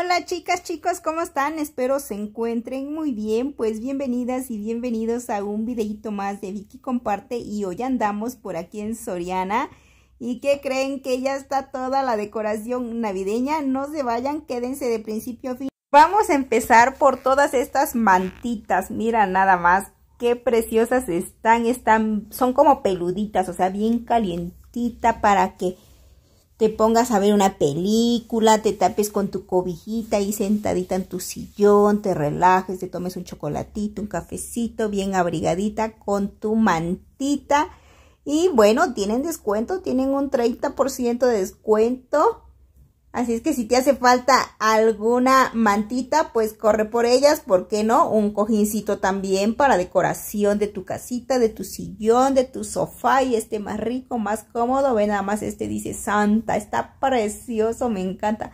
Hola chicas, chicos, ¿cómo están? Espero se encuentren muy bien. Pues bienvenidas y bienvenidos a un videito más de Vicky Comparte y hoy andamos por aquí en Soriana. ¿Y qué creen? Que ya está toda la decoración navideña. No se vayan, quédense de principio a fin. Vamos a empezar por todas estas mantitas. Mira nada más qué preciosas están. Están, son como peluditas, o sea, bien calientita para que te pongas a ver una película, te tapes con tu cobijita ahí sentadita en tu sillón, te relajes, te tomes un chocolatito, un cafecito, bien abrigadita con tu mantita. Y bueno, tienen descuento, tienen un 30% de descuento Así es que si te hace falta alguna mantita, pues corre por ellas, ¿por qué no? Un cojincito también para decoración de tu casita, de tu sillón, de tu sofá y este más rico, más cómodo. Ve nada más este dice Santa, está precioso, me encanta.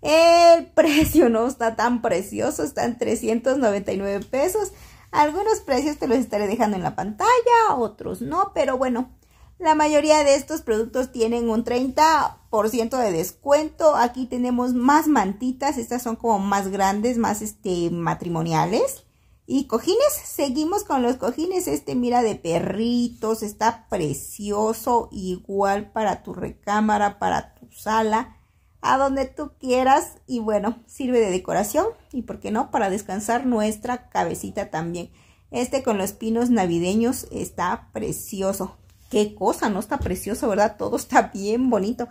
El precio no está tan precioso, está en 399 pesos. Algunos precios te los estaré dejando en la pantalla, otros no, pero bueno, la mayoría de estos productos tienen un 30% de descuento. Aquí tenemos más mantitas. Estas son como más grandes, más este, matrimoniales. Y cojines, seguimos con los cojines. Este mira de perritos, está precioso. Igual para tu recámara, para tu sala, a donde tú quieras. Y bueno, sirve de decoración. Y por qué no, para descansar nuestra cabecita también. Este con los pinos navideños está precioso. Qué cosa, ¿no? Está precioso, ¿verdad? Todo está bien bonito.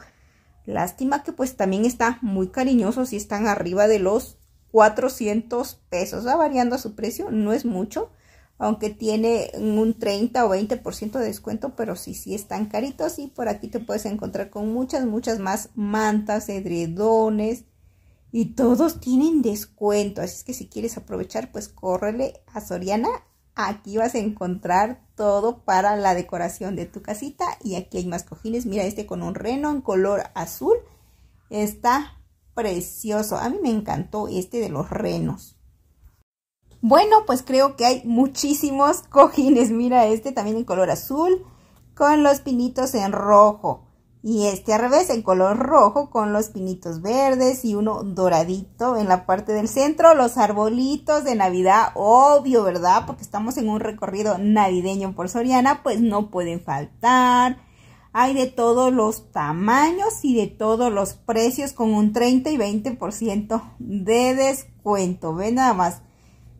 Lástima que pues también está muy cariñoso si están arriba de los 400 pesos. Va variando a su precio, no es mucho. Aunque tiene un 30 o 20% de descuento, pero sí, sí están caritos. Y por aquí te puedes encontrar con muchas, muchas más mantas, edredones. Y todos tienen descuento. Así es que si quieres aprovechar, pues córrele a Soriana Aquí vas a encontrar todo para la decoración de tu casita. Y aquí hay más cojines. Mira este con un reno en color azul. Está precioso. A mí me encantó este de los renos. Bueno, pues creo que hay muchísimos cojines. Mira este también en color azul con los pinitos en rojo. Y este al revés en color rojo con los pinitos verdes y uno doradito en la parte del centro. Los arbolitos de Navidad, obvio, ¿verdad? Porque estamos en un recorrido navideño por Soriana, pues no pueden faltar. Hay de todos los tamaños y de todos los precios con un 30 y 20% de descuento. Ven nada más.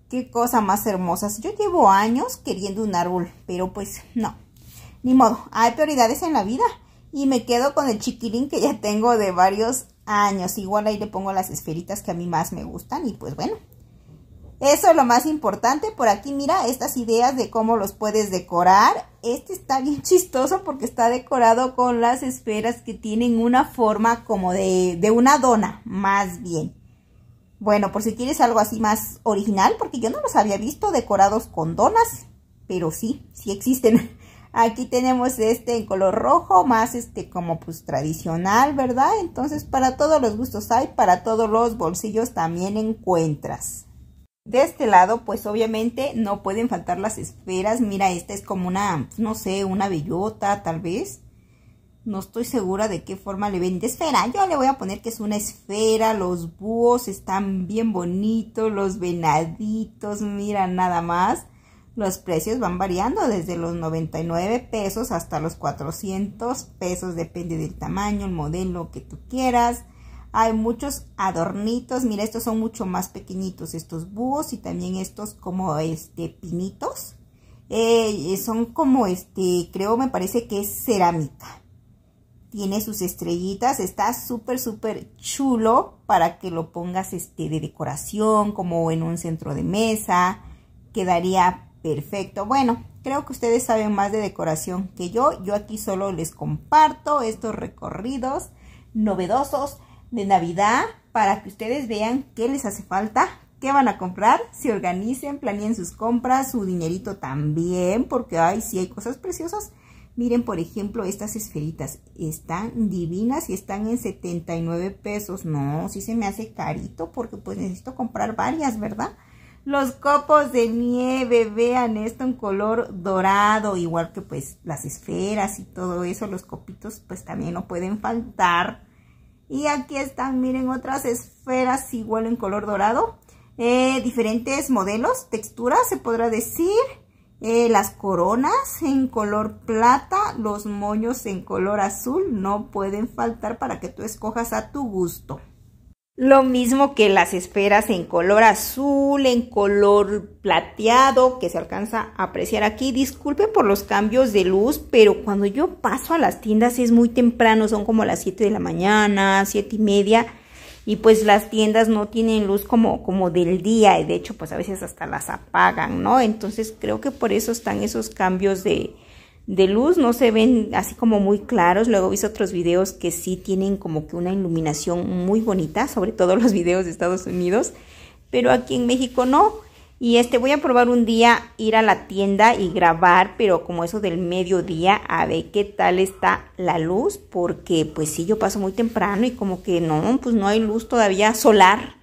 Qué cosa más hermosa. Yo llevo años queriendo un árbol, pero pues no. Ni modo, hay prioridades en la vida. Y me quedo con el chiquilín que ya tengo de varios años. Igual ahí le pongo las esferitas que a mí más me gustan. Y pues bueno, eso es lo más importante. Por aquí mira estas ideas de cómo los puedes decorar. Este está bien chistoso porque está decorado con las esferas que tienen una forma como de, de una dona, más bien. Bueno, por si quieres algo así más original, porque yo no los había visto decorados con donas. Pero sí, sí existen. Aquí tenemos este en color rojo, más este como pues tradicional, ¿verdad? Entonces para todos los gustos hay, para todos los bolsillos también encuentras. De este lado, pues obviamente no pueden faltar las esferas. Mira, esta es como una, no sé, una bellota tal vez. No estoy segura de qué forma le ven de esfera. Yo le voy a poner que es una esfera. Los búhos están bien bonitos. Los venaditos, mira nada más. Los precios van variando desde los 99 pesos hasta los 400 pesos, depende del tamaño, el modelo que tú quieras. Hay muchos adornitos, mira, estos son mucho más pequeñitos, estos búhos y también estos como este pinitos. Eh, son como este, creo me parece que es cerámica. Tiene sus estrellitas, está súper súper chulo para que lo pongas este de decoración como en un centro de mesa. Quedaría Perfecto. Bueno, creo que ustedes saben más de decoración que yo. Yo aquí solo les comparto estos recorridos novedosos de Navidad para que ustedes vean qué les hace falta, qué van a comprar, se organicen, planeen sus compras, su dinerito también, porque ay, sí hay cosas preciosas. Miren, por ejemplo, estas esferitas están divinas y están en 79 pesos. No, sí se me hace carito porque pues necesito comprar varias, ¿verdad? Los copos de nieve, vean esto en color dorado, igual que pues las esferas y todo eso, los copitos pues también no pueden faltar. Y aquí están, miren, otras esferas igual en color dorado. Eh, diferentes modelos, texturas, se podrá decir. Eh, las coronas en color plata, los moños en color azul no pueden faltar para que tú escojas a tu gusto. Lo mismo que las esferas en color azul, en color plateado, que se alcanza a apreciar aquí. Disculpen por los cambios de luz, pero cuando yo paso a las tiendas es muy temprano, son como las 7 de la mañana, 7 y media y pues las tiendas no tienen luz como, como del día y de hecho pues a veces hasta las apagan, ¿no? Entonces creo que por eso están esos cambios de, de luz, no se ven así como muy claros, luego visto otros videos que sí tienen como que una iluminación muy bonita, sobre todo los videos de Estados Unidos, pero aquí en México no, y este voy a probar un día ir a la tienda y grabar, pero como eso del mediodía, a ver qué tal está la luz, porque pues sí, yo paso muy temprano y como que no, pues no hay luz todavía solar.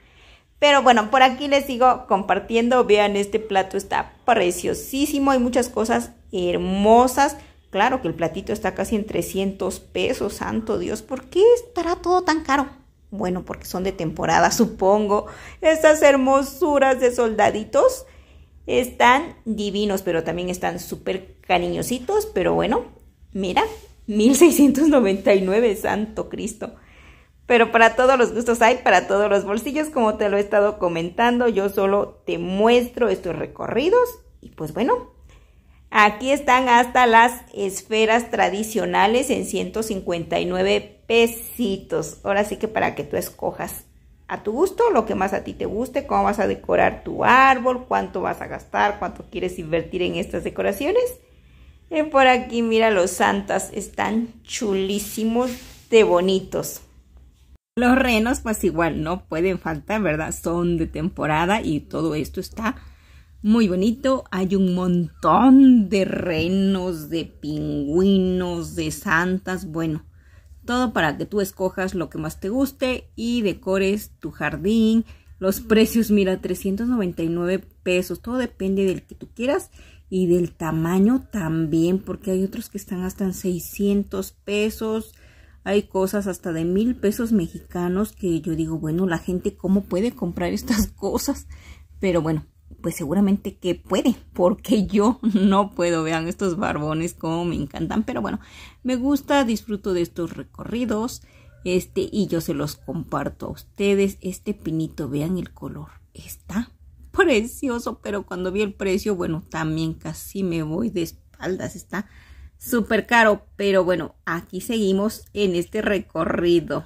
Pero bueno, por aquí les sigo compartiendo. Vean, este plato está preciosísimo. Hay muchas cosas hermosas. Claro que el platito está casi en 300 pesos. Santo Dios, ¿por qué estará todo tan caro? Bueno, porque son de temporada, supongo. Estas hermosuras de soldaditos están divinos, pero también están súper cariñositos. Pero bueno, mira, 1699, santo Cristo. Pero para todos los gustos hay, para todos los bolsillos, como te lo he estado comentando. Yo solo te muestro estos recorridos. Y pues bueno, aquí están hasta las esferas tradicionales en 159 pesitos. Ahora sí que para que tú escojas a tu gusto, lo que más a ti te guste, cómo vas a decorar tu árbol, cuánto vas a gastar, cuánto quieres invertir en estas decoraciones. Y por aquí, mira, los santas están chulísimos de bonitos. Los renos, pues igual, no pueden faltar, ¿verdad? Son de temporada y todo esto está muy bonito. Hay un montón de renos, de pingüinos, de santas. Bueno, todo para que tú escojas lo que más te guste y decores tu jardín. Los precios, mira, 399 pesos. Todo depende del que tú quieras y del tamaño también, porque hay otros que están hasta en 600 pesos. Hay cosas hasta de mil pesos mexicanos que yo digo, bueno, la gente cómo puede comprar estas cosas. Pero bueno, pues seguramente que puede, porque yo no puedo. Vean estos barbones como me encantan, pero bueno, me gusta, disfruto de estos recorridos, este, y yo se los comparto a ustedes. Este pinito, vean el color, está precioso, pero cuando vi el precio, bueno, también casi me voy de espaldas, está súper caro, pero bueno, aquí seguimos en este recorrido.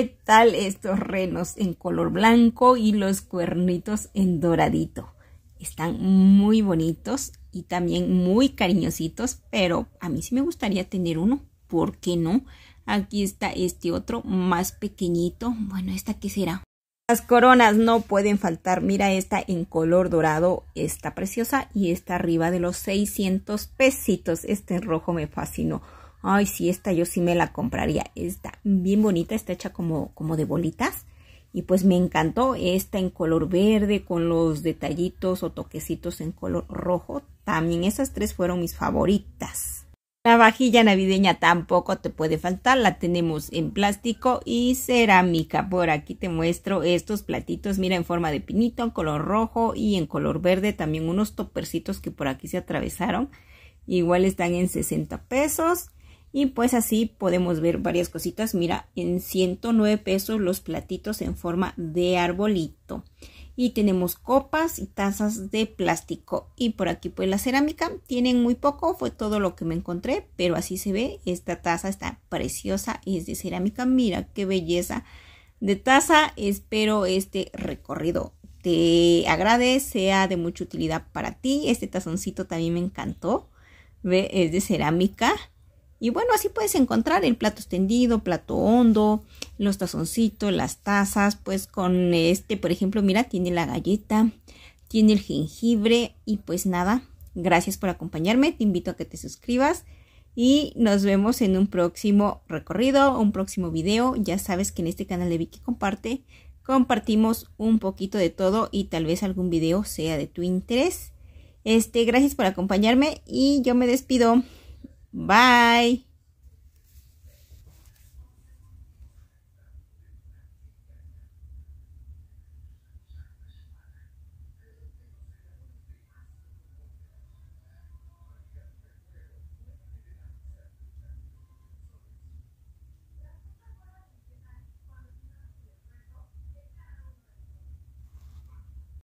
¿Qué tal estos renos en color blanco y los cuernitos en doradito? Están muy bonitos y también muy cariñositos, pero a mí sí me gustaría tener uno. ¿Por qué no? Aquí está este otro más pequeñito. Bueno, ¿esta qué será? Las coronas no pueden faltar. Mira esta en color dorado. Está preciosa y está arriba de los 600 pesitos. Este rojo me fascinó. Ay, sí, esta yo sí me la compraría. Está bien bonita, está hecha como, como de bolitas. Y pues me encantó esta en color verde con los detallitos o toquecitos en color rojo. También esas tres fueron mis favoritas. La vajilla navideña tampoco te puede faltar, la tenemos en plástico y cerámica. Por aquí te muestro estos platitos, mira en forma de pinito, en color rojo y en color verde. También unos topercitos que por aquí se atravesaron. Igual están en 60 pesos. Y pues así podemos ver varias cositas. Mira, en 109 pesos los platitos en forma de arbolito. Y tenemos copas y tazas de plástico. Y por aquí pues la cerámica. Tienen muy poco, fue todo lo que me encontré. Pero así se ve. Esta taza está preciosa. Es de cerámica. Mira qué belleza de taza. Espero este recorrido te agrade, sea de mucha utilidad para ti. Este tazoncito también me encantó. Ve, es de cerámica y bueno, así puedes encontrar el plato extendido, plato hondo, los tazoncitos, las tazas, pues con este, por ejemplo, mira, tiene la galleta, tiene el jengibre y pues nada, gracias por acompañarme, te invito a que te suscribas y nos vemos en un próximo recorrido, un próximo video. Ya sabes que en este canal de Vicky Comparte compartimos un poquito de todo y tal vez algún video sea de tu interés. Este, gracias por acompañarme y yo me despido. Bye.